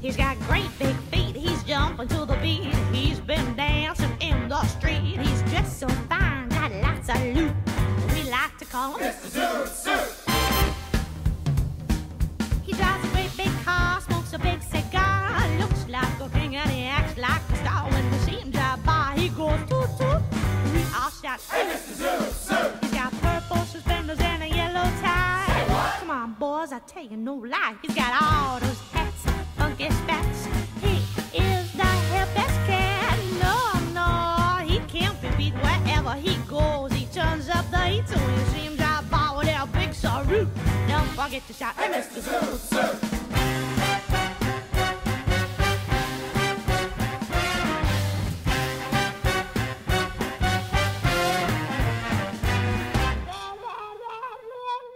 He's got great big feet, he's jumping to the beat. He's been dancing in the street. He's dressed so fine, got lots of loot. We like to call him Mr. Zoot Suit. He drives a great big car, smokes a big cigar, looks like a king and he acts like a star. When we see him drive by, he goes toot toot. We all shout, Hey, Mr. Zoot Suit. He's got purple suspenders and a boys, I tell you no lie. He's got all those hats, funky spats. He is the best cat. No, no, he can't be beat wherever he goes. He turns up the heat, when you see him drive by with that big sorrow, don't forget to shout, Hey, Mr. Zoot Suit.